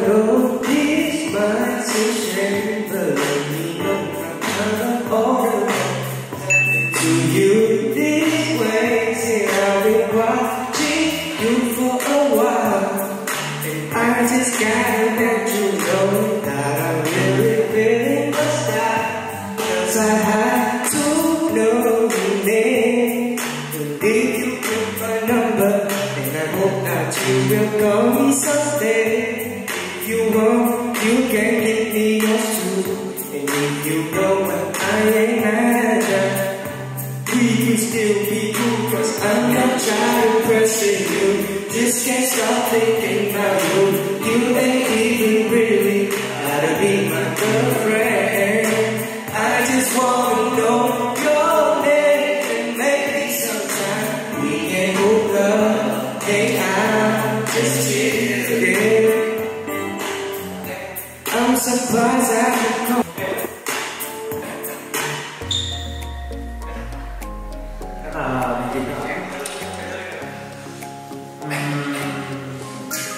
chorou And if you know what I ain't mad at, we can still be cool, cause I'm not trying to pressure you. Just can't stop thinking about you. You ain't even really gotta be my girlfriend. I just wanna know your name and maybe sometime we can hook up, hang out, just chill, yeah. I'm surprised I can come.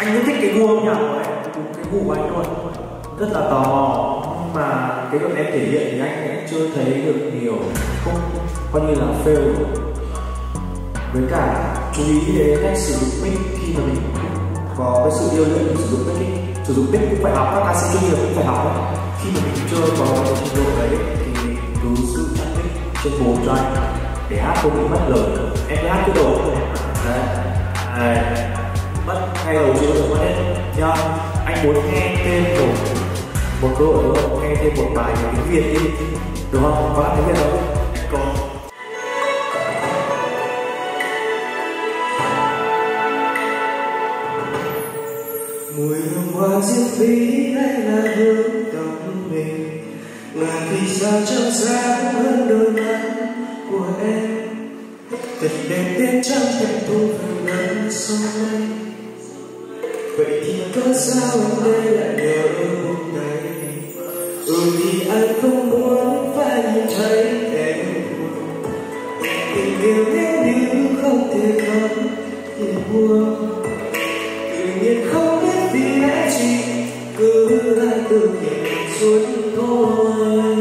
Anh rất thích cái gu âm nhạc của em cái gu của anh luôn rất là tò mò. Nhưng mà cái đoạn em thể hiện thì anh cũng chưa thấy được nhiều. Không coi như là fail với cả chú ý đến cách sử dụng mic khi mà mình có cái sự yêu luyện sử dụng mic sử dụng mic cũng phải học các ca sĩ chuyên nghiệp cũng phải học ấy. khi mà mình chưa có cái trình độ đấy thì mình cứ sự chặt mic trên bồn cho anh. Để hát không bị mất lời. Em hát cái đồ, đấy. Đấy bắt ngay đầu chưa được mất hết nhá anh muốn nghe thêm một một đội đúng không nghe thêm một bài về tiếng việt đi. Đúng không? Có tiếng việt không? Có. Mùi hương hoa diệp phí hay là hương tóc mình. Ngàn vì sao trong sáng hơn đôi mắt của em. Thật đẹp đến trong đẹp thu phần vậy có sao anh đây lại nhớ hôm nay? Ừ thì anh không muốn phải nhìn thấy em tình yêu nếu như không thể không thì buồn. Tự nhiên không biết vì lẽ gì, cứ lại tự nhiên suốt thôi.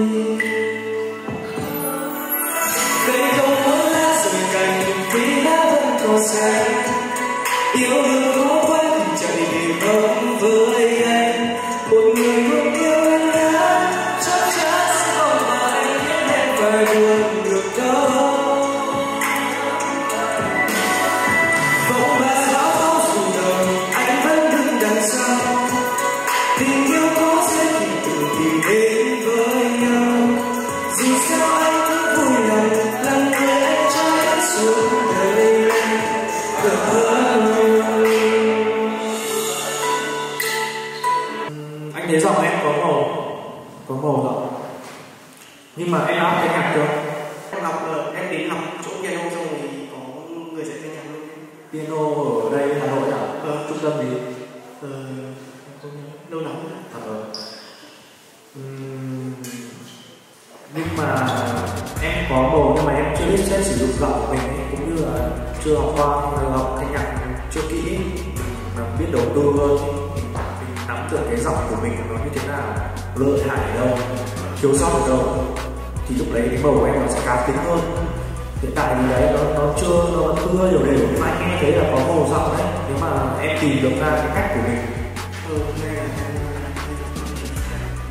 Cây không có lá rời cành vì lá vẫn còn xanh yêu đương có màu giọng nhưng mà em học thanh nhạc chưa? Em học em đến học chỗ piano xong rồi có người dạy thanh nhạc luôn. Piano ở đây hà nội à? Ờ. trung tâm gì? Ờ, lâu lắm rồi. Ờ. Ừm, nhưng mà em có bầu nhưng mà em chưa biết cách sử dụng giọng của mình ấy, cũng như là chưa học qua học thanh nhạc chưa kỹ mà biết đầu tư hơn nắm được cái giọng của mình nó như thế nào lợi hại ở đâu thiếu sót ở đâu thì lúc đấy cái bầu của em nó sẽ cá tính hơn. Hiện tại thì đấy nó nó chưa nó chưa nhiều đều nhưng mà anh nghe thấy là có màu giọng đấy nếu mà em tìm được ra cái cách của mình.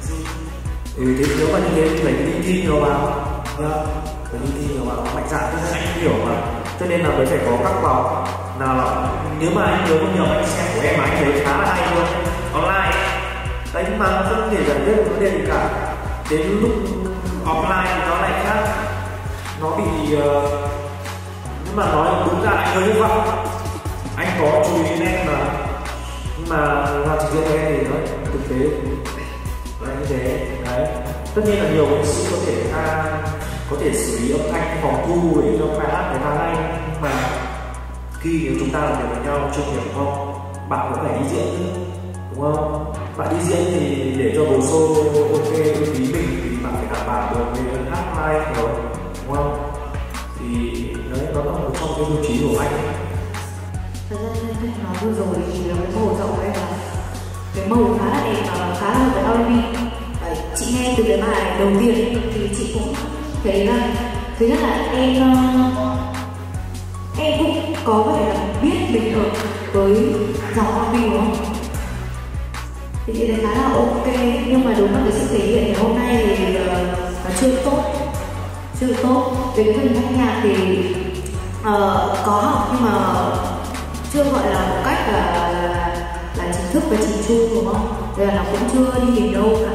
Gì ừ thế nếu mà như thế thì phải đi thi nhiều vào. Nhá phải đi thi nhiều vào mạnh dạn nên anh hiểu mà. Cho nên là mới phải có các vòng nào là nếu mà anh nhớ không nhầm anh xem của em mà anh thấy khá là hay luôn. Online đấy nhưng mà không thể giải quyết được vấn đề gì cả. Đến lúc offline thì nó lại khác. Nó bị uh, nhưng mà nói đúng ra anh hơi như vậy anh có chú ý đến em mà. Nhưng mà làm trực tiếp em thì nó thực tế. Là như thế đấy. Tất nhiên là nhiều nghệ sĩ có thể ra có thể xử lý âm thanh phòng thu để cho bài hát của ta anh mà khi chúng ta làm việc với nhau chưa hiểu không? Bạn cũng phải đi diễn chứ đúng không? Bạn đi diễn thì để cho bồ xô ok uy tín mình thì bạn phải đảm bảo được về phần hát mai rồi, đúng không? Thì đấy, nó là một trong cái tiêu chí của anh. Thật ra nói vừa rồi thì là cái màu rộng của là cái màu khá là đẹp và khá là hợp với R&B. Chị nghe từ cái bài đầu tiên thì chị cũng thấy là, thứ nhất là em ờ, em cũng có vẻ là biết bình thường với dòng R&B đúng không thì chị thấy khá là ok nhưng mà đúng là cái sự thể hiện ngày hôm nay thì uh, nó chưa tốt chưa tốt về cái phần thanh nhạc thì uh, có học nhưng mà chưa gọi là một cách là là, là chính thức và chỉnh chu đúng không? Nên là nó cũng chưa đi đến đâu cả.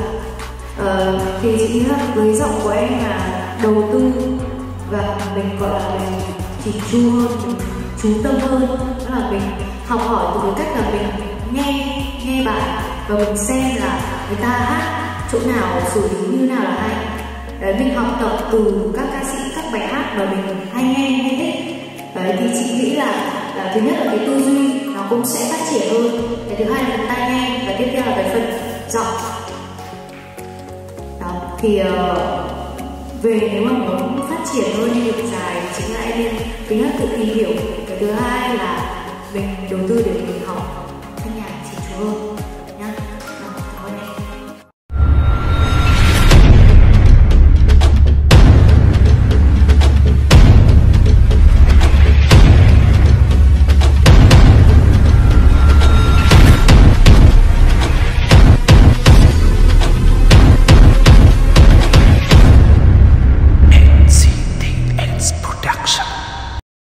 Uh, thì chị nghĩ là với giọng của em là đầu tư và mình gọi là mình chỉnh chu hơn, mình chú tâm hơn, đó là mình học hỏi từ cái cách là mình nghe nghe bài và mình xem là người ta hát chỗ nào xử lý như nào là hay. Đấy mình học tập từ các ca sĩ các bài hát mà mình hay nghe hay thích. Đấy thì chị nghĩ là, là thứ nhất là cái tư duy nó cũng sẽ phát triển hơn. Cái thứ hai là phần tai nghe và tiếp theo là cái phần giọng. Đó thì uh, về nếu mà muốn phát triển hơn đường dài chính là em nên thứ nhất tự tìm hiểu. Cái thứ hai là mình đầu tư để mình học. Thanh nhạc chính chủ hơn.